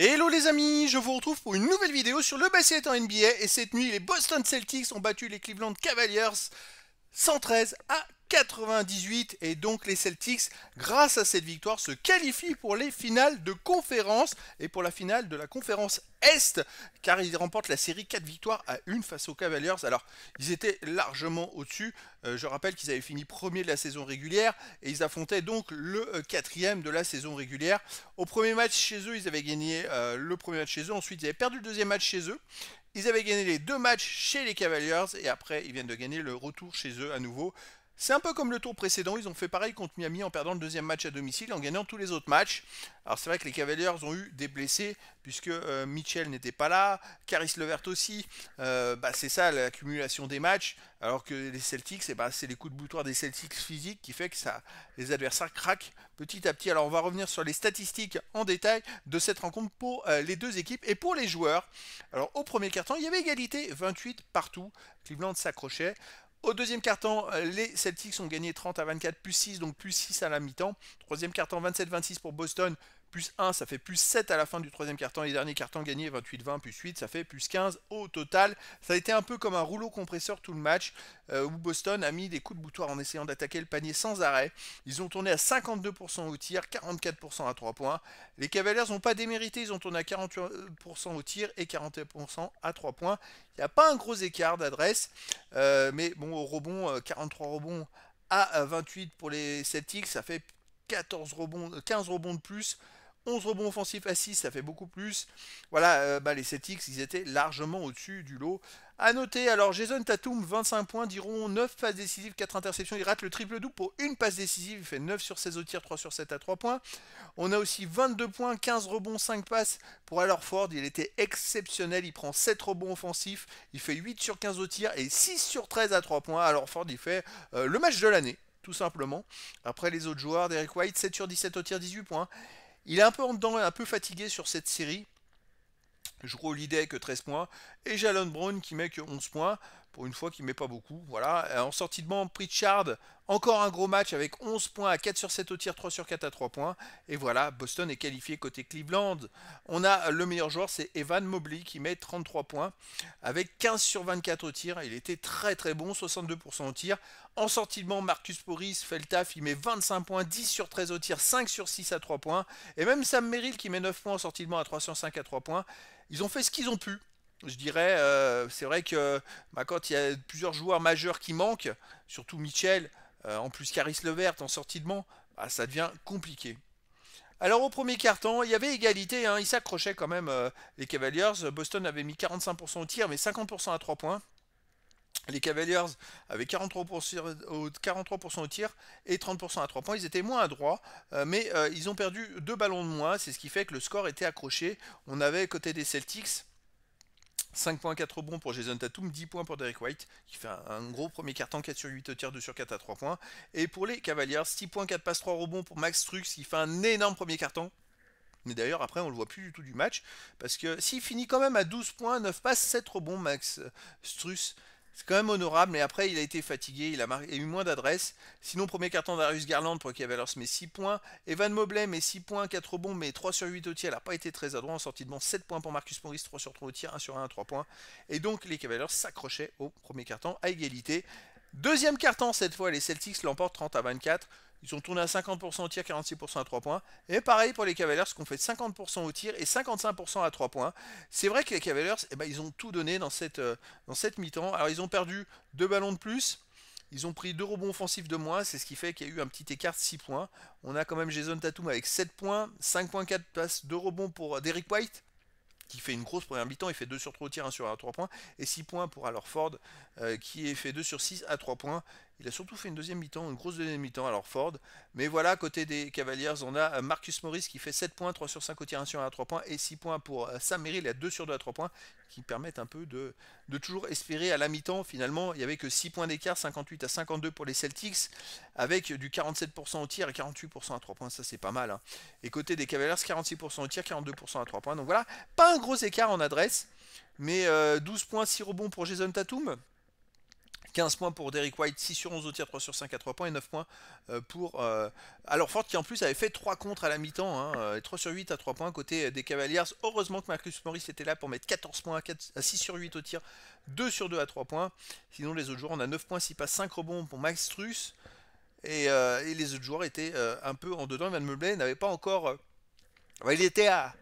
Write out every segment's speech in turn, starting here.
Hello les amis, je vous retrouve pour une nouvelle vidéo sur le basket en NBA et cette nuit les Boston Celtics ont battu les Cleveland Cavaliers 113 à 98 et donc les Celtics, grâce à cette victoire, se qualifient pour les finales de conférence et pour la finale de la conférence Est, car ils remportent la série 4 victoires à une face aux Cavaliers. Alors, ils étaient largement au-dessus. Euh, je rappelle qu'ils avaient fini premier de la saison régulière et ils affrontaient donc le euh, quatrième de la saison régulière. Au premier match chez eux, ils avaient gagné euh, le premier match chez eux. Ensuite, ils avaient perdu le deuxième match chez eux. Ils avaient gagné les deux matchs chez les Cavaliers et après ils viennent de gagner le retour chez eux à nouveau. C'est un peu comme le tour précédent, ils ont fait pareil contre Miami en perdant le deuxième match à domicile en gagnant tous les autres matchs. Alors c'est vrai que les Cavaliers ont eu des blessés puisque euh, Mitchell n'était pas là, Caris Levert aussi. Euh, bah, c'est ça l'accumulation des matchs. Alors que les Celtics, eh bah, c'est les coups de boutoir des Celtics physiques qui fait que ça, les adversaires craquent petit à petit. Alors on va revenir sur les statistiques en détail de cette rencontre pour euh, les deux équipes et pour les joueurs. Alors au premier quart-temps, il y avait égalité 28 partout. Cleveland s'accrochait. Au deuxième carton, euh, les Celtics ont gagné 30 à 24, plus 6, donc plus 6 à la mi-temps. Troisième carton, 27-26 pour Boston, plus 1, ça fait plus 7 à la fin du troisième carton. Les derniers cartons gagnés, 28-20, plus 8, ça fait plus 15 au total. Ça a été un peu comme un rouleau compresseur tout le match, euh, où Boston a mis des coups de boutoir en essayant d'attaquer le panier sans arrêt. Ils ont tourné à 52% au tir, 44% à 3 points. Les Cavaliers n'ont pas démérité, ils ont tourné à 48% au tir et 41% à 3 points. Il n'y a pas un gros écart d'adresse, euh, mais bon, au rebond, 43 euh, rebonds à 28 pour les Celtics, ça fait 14 rebonds, 15 rebonds de plus. 11 rebonds offensifs à 6, ça fait beaucoup plus. Voilà, euh, bah, les Celtics, ils étaient largement au-dessus du lot. A noter, alors Jason Tatum, 25 points, diront 9 passes décisives, 4 interceptions. Il rate le triple double pour une passe décisive. Il fait 9 sur 16 au tir, 3 sur 7 à 3 points. On a aussi 22 points, 15 rebonds, 5 passes pour Alor Ford. Il était exceptionnel. Il prend 7 rebonds offensifs. Il fait 8 sur 15 au tir et 6 sur 13 à 3 points. Alors Ford, il fait euh, le match de l'année tout simplement. Après les autres joueurs, Derek White, 7 sur 17 au tir, 18 points. Il est un peu en dedans, un peu fatigué sur cette série. Je l'idée que 13 points. Et Jalen Brown qui met que 11 points. Une fois qui met pas beaucoup. Voilà. Euh, en sortie de banc, Pritchard, encore un gros match avec 11 points à 4 sur 7 au tir, 3 sur 4 à 3 points. Et voilà, Boston est qualifié côté Cleveland. On a le meilleur joueur, c'est Evan Mobley qui met 33 points avec 15 sur 24 au tir. Il était très très bon, 62% au tir. En sortie de banc, Marcus Porris fait le taf, il met 25 points, 10 sur 13 au tir, 5 sur 6 à 3 points. Et même Sam Merrill qui met 9 points en sortie de banc à 3 sur 5 à 3 points. Ils ont fait ce qu'ils ont pu. Je dirais, euh, c'est vrai que bah, quand il y a plusieurs joueurs majeurs qui manquent, surtout Mitchell, euh, en plus Caris Levert en sortie de banc, bah, ça devient compliqué. Alors au premier carton, il y avait égalité, hein, ils s'accrochaient quand même euh, les Cavaliers. Boston avait mis 45% au tir, mais 50% à 3 points. Les Cavaliers avaient 43%, au, 43 au tir et 30% à 3 points. Ils étaient moins adroits, mais ils ont perdu deux ballons de moins. C'est ce qui fait que le score était accroché. On avait côté des Celtics 5.4 rebonds pour Jason Tatum, 10 points pour Derek White, qui fait un, gros premier carton, 4 sur 8 au tir, 2 sur 4 à 3 points. Et pour les Cavaliers, 6.4 passes, 3 rebonds pour Max Strux, qui fait un énorme premier carton. Mais d'ailleurs, après, on le voit plus du tout du match. Parce que s'il finit quand même à 12 points, 9 passes, 7 rebonds, Max Strus. C'est quand même honorable, mais après, il a été fatigué, il a, eu moins d'adresse. Sinon, premier carton d'Arius Garland pour Cavaliers met 6 points. Evan Mobley met 6 points, 4 rebonds, mais 3 sur 8 au tir. Elle n'a pas été très adroit en sortie de banc. 7 points pour Marcus Morris, 3 sur 3 au tir, 1 sur 1 à 3 points. Et donc, les Cavaliers s'accrochaient au premier carton à égalité. Deuxième carton, cette fois, les Celtics l'emportent 30 à 24. Ils ont tourné à 50% au tir, 46% à 3 points. Et pareil pour les Cavaliers, qui ont fait 50% au tir et 55% à 3 points. C'est vrai que les Cavaliers, eh ben, ils ont tout donné dans cette, euh, cette mi-temps. Alors ils ont perdu 2 ballons de plus. Ils ont pris 2 rebonds offensifs de moins, c'est ce qui fait qu'il y a eu un petit écart de 6 points. On a quand même Jason Tatum avec 7 points, 5.4 passes, 2 rebonds pour Derrick White, qui fait une grosse première mi-temps, il fait 2 sur 3 au tir, 1 sur 1 à 3 points, et 6 points pour alors Ford, euh, qui fait 2 sur 6 à 3 points. Il a surtout fait une deuxième mi-temps, une grosse deuxième mi-temps, alors Ford. Mais voilà, côté des Cavaliers, on a euh, Marcus Morris qui fait 7 points, 3 sur 5 au tir, 1 sur 1 à 3 points, et 6 points pour euh, Sam Merrill, il a 2 sur 2 à 3 points, qui permettent un peu de, de toujours espérer à la mi-temps. Finalement, il n'y avait que 6 points d'écart, 58 à 52 pour les Celtics, avec du 47% au tir et 48% à 3 points, ça c'est pas mal. Hein. Et côté des Cavaliers, 46% au tir, 42% à 3 points. Donc voilà, pas un gros écart en adresse, mais 12 euh, points, 6 rebonds pour Jason Tatum. 15 points pour Derrick White, 6 sur 11 au tir, 3 sur 5 à 3 points et 9 points euh, pour euh, alors Ford qui en plus avait fait 3 contre à la mi-temps, hein, et 3 sur 8 à 3 points côté des Cavaliers. Heureusement que Marcus Morris était là pour mettre 14 points à, 6 sur 8 au tir, 2 sur 2 à 3 points. Sinon les autres joueurs, on a 9 points, 6 passes, 5 rebonds pour Max Struss. Et, les autres joueurs étaient un peu en dedans. Van Meubley n'avait pas encore... il était à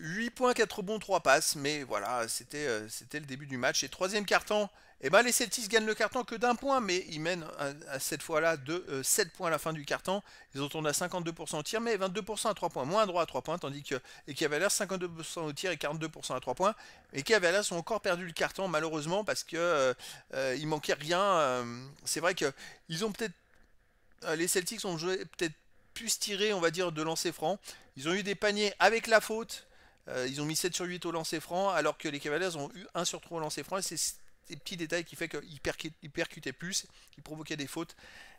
8 points, 4 rebonds, 3 passes, mais voilà, c'était le début du match. Et troisième carton, et eh ben les Celtics gagnent le carton que d'un point, mais ils mènent à, cette fois-là de 7 euh, points à la fin du carton. Ils ont tourné à 52% au tir, mais 22% à 3 points, moins droit à 3 points, tandis que les Cavaliers 52% au tir et 42% à 3 points. Les Cavaliers ont encore perdu le carton malheureusement parce que euh, euh, manquait rien. C'est vrai que ils ont peut-être les Celtics ont joué peut-être pu se tirer, on va dire, de lancer franc. Ils ont eu des paniers avec la faute. Ils ont mis 7 sur 8 au lancer franc, alors que les Cavaliers ont eu 1 sur 3 au lancer franc. Et c'est des petits détails qui fait qu'il percutait plus, qui provoquait des fautes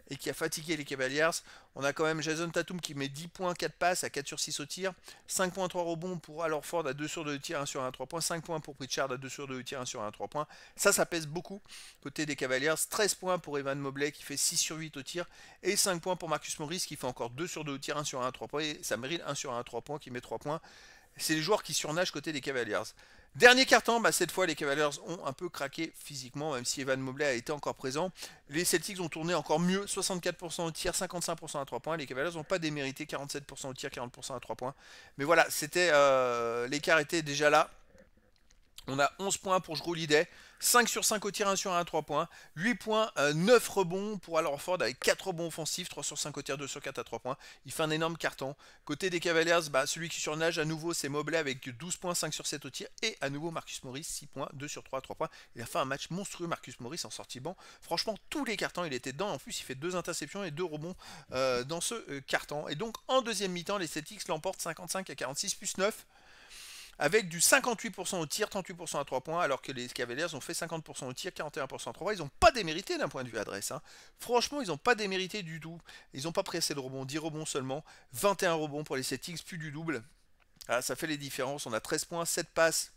et qui a fatigué les Cavaliers. On a quand même Jason Tatum qui met 10 points, 4 passes à 4 sur 6 au tir, 5 points, 3 rebonds pour alors Ford à 2 sur 2 tir, 1 sur 1 3 points, 5 points pour Pritchard à 2 sur 2 tir, 1 sur 1 3 points. Ça, ça pèse beaucoup côté des Cavaliers. 13 points pour Evan Mobley qui fait 6 sur 8 au tir et 5 points pour Marcus Morris qui fait encore 2 sur 2 au tir, 1 sur 1 3 points et ça mérite 1 sur 1 3 points qui met 3 points. C'est les joueurs qui surnagent côté des Cavaliers. Dernier carton, bah, cette fois les Cavaliers ont un peu craqué physiquement, même si Evan Mobley a été encore présent. Les Celtics ont tourné encore mieux, 64% au tir, 55% à 3 points. Les Cavaliers n'ont pas démérité, 47% au tir, 40% à 3 points. Mais voilà, c'était euh, l'écart était déjà là. On a 11 points pour Jrue 5 sur 5 au tir, 1 sur 1 à 3 points. 8 points, 9 euh, rebonds pour Alors Ford avec 4 rebonds offensifs, 3 sur 5 au tir, 2 sur 4 à 3 points. Il fait un énorme carton. Côté des Cavaliers, bah, celui qui surnage à nouveau, c'est Mobley avec 12 points, 5 sur 7 au tir. Et à nouveau Marcus Morris, 6 points, 2 sur 3 à 3 points. Il a fait un match monstrueux, Marcus Morris en sortie banc. Franchement, tous les cartons, il était dedans. En plus, il fait 2 interceptions et 2 rebonds euh, dans ce euh, carton. Et donc, en deuxième mi-temps, les Celtics l'emportent 55 à 46 plus 9 avec du 58% au tir, 38% à 3 points, alors que les Cavaliers ont fait 50% au tir, 41% à 3 points. Ils n'ont pas démérité d'un point de vue adresse. Hein. Franchement, ils n'ont pas démérité du tout. Ils n'ont pas assez de rebonds, 10 rebonds seulement, 21 rebonds pour les Celtics, plus du double. Ah, ça fait les différences. On a 13 points, 7 passes,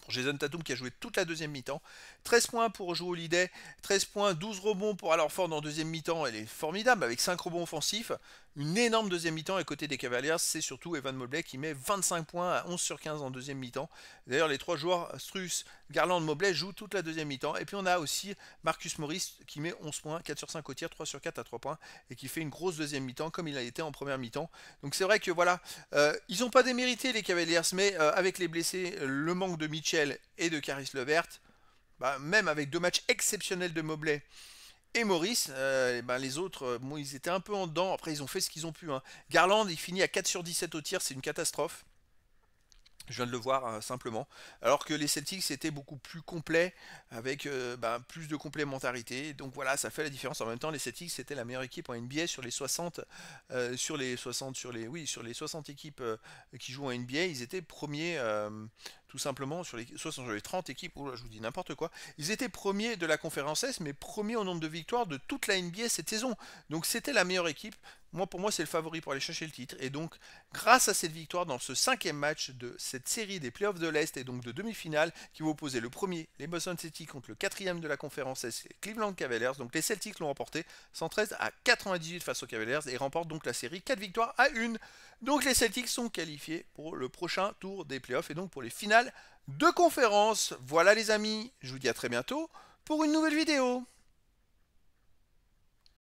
pour Jason Tatum qui a joué toute la deuxième mi-temps. 13 points pour Joe Holiday, 13 points, 12 rebonds pour Ford en deuxième mi-temps. Elle est formidable avec 5 rebonds offensifs. Une énorme deuxième mi-temps et côté des Cavaliers, c'est surtout Evan Mobley qui met 25 points à 11 sur 15 en deuxième mi-temps. D'ailleurs, les trois joueurs, Struss, Garland, Mobley, jouent toute la deuxième mi-temps. Et puis on a aussi Marcus Morris qui met 11 points, 4 sur 5 au tir, 3 sur 4 à 3 points et qui fait une grosse deuxième mi-temps comme il a été en première mi-temps. Donc c'est vrai que voilà, euh, ils n'ont pas démérité les Cavaliers, mais euh, avec les blessés, le manque de Mitchell et de Caris Levert, bah, même avec deux matchs exceptionnels de Mobley, et Maurice, euh, ben les autres, euh, ils étaient un peu en dedans. Après, ils ont fait ce qu'ils ont pu. Hein. Garland, il finit à 4 sur 17 au tir, c'est une catastrophe. Je viens de le voir hein, simplement. Alors que les Celtics étaient beaucoup plus complets, avec euh, ben, plus de complémentarité. Donc voilà, ça fait la différence. En même temps, les Celtics c'était la meilleure équipe en NBA sur les 60, sur les 60, sur les, oui, sur les 60 équipes qui jouent en NBA, ils étaient premiers tout simplement sur les, 30 équipes, oh je vous dis n'importe quoi, ils étaient premiers de la conférence S, mais premiers au nombre de victoires de toute la NBA cette saison. Donc c'était la meilleure équipe. Moi, pour moi, c'est le favori pour aller chercher le titre. Et donc, grâce à cette victoire dans ce cinquième match de cette série des playoffs de l'Est et donc de demi-finale, qui va opposer le premier, les Boston Celtics, contre le quatrième de la conférence les Cleveland Cavaliers. Donc les Celtics l'ont remporté 113 à 98 face aux Cavaliers et remportent donc la série 4 victoires à 1. Donc les Celtics sont qualifiés pour le prochain tour des playoffs et donc pour les finales de conférence. Voilà les amis, je vous dis à très bientôt pour une nouvelle vidéo.